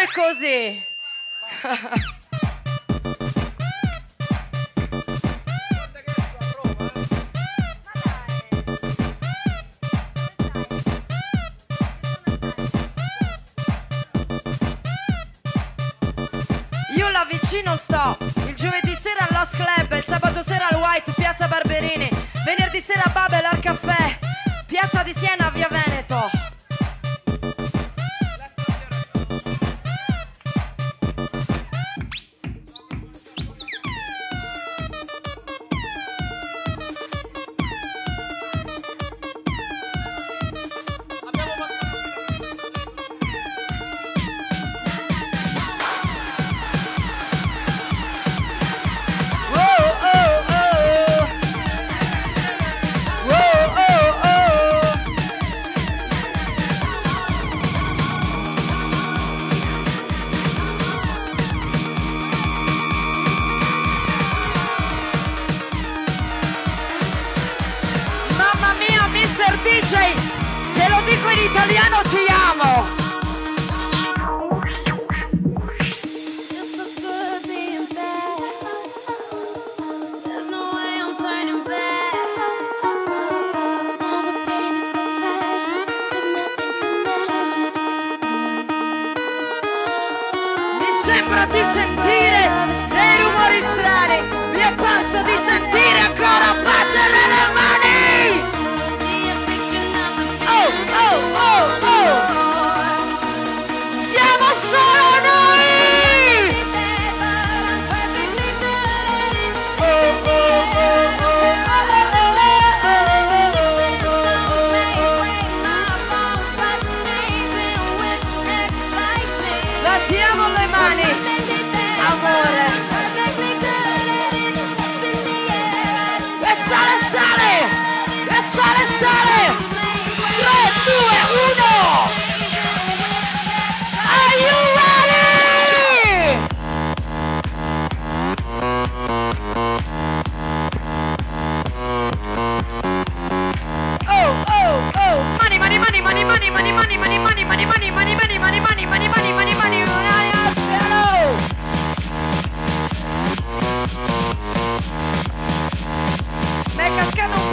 dice così. Io là vicino sto, il giovedì sera al Lost Club, il sabato sera al White, Piazza Barberini, venerdì sera a Babel al caffè, te lo dico in italiano, ti amo. Feels so good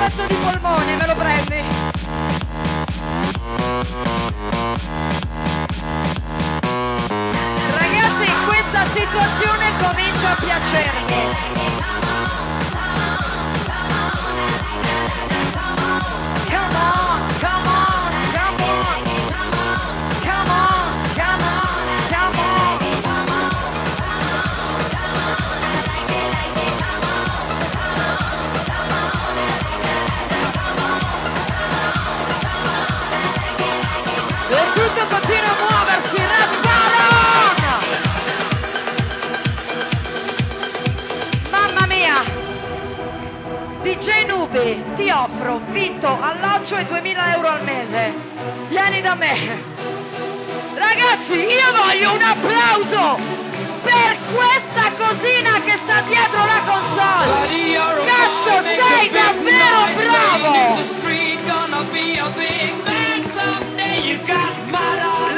pezzo di polmone, me lo prendi? Ragazzi, questa situazione comincia a piacermi. Ti offro vitto, alloggio e 2000 euro al mese. Vieni da me. Ragazzi, io voglio un applauso per questa cosina che sta dietro la console. Cazzo, sei davvero bravo!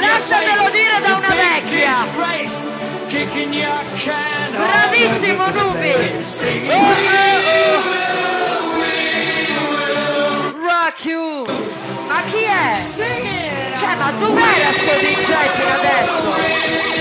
Lasciamelo dire da una vecchia. Bravissimo Nubi! you! Ma chi è? Sì! Cioè, ma dov'era sto DJ fino adesso?